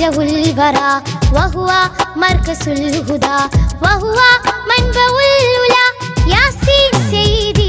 जहुल वरा वहुआ मरकसुल हुदा वहुआ मनबउल उला यासीन सईद।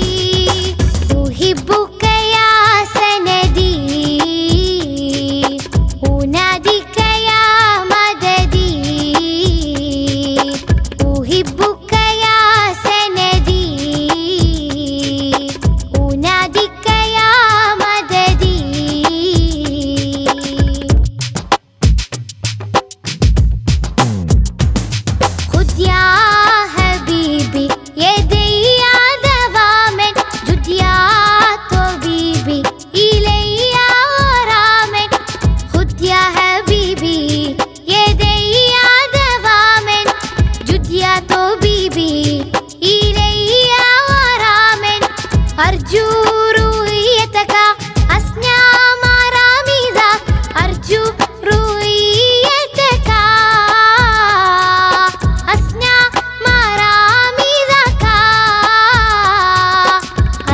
يا طبيبي إلي راما أرجو رؤيتك أسنى مراميدا أرجو رؤيتك أسنى مراميدك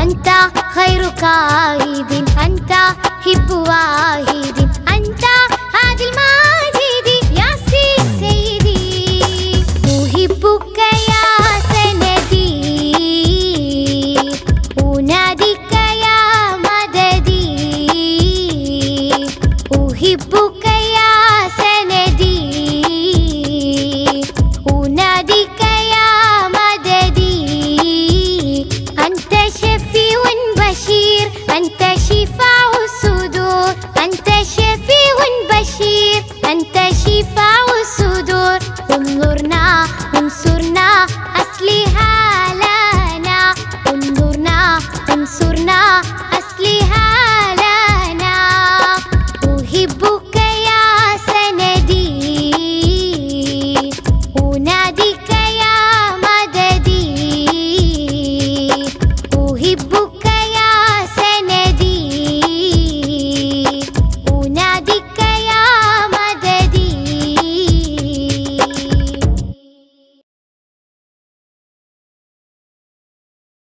أنت خير قائد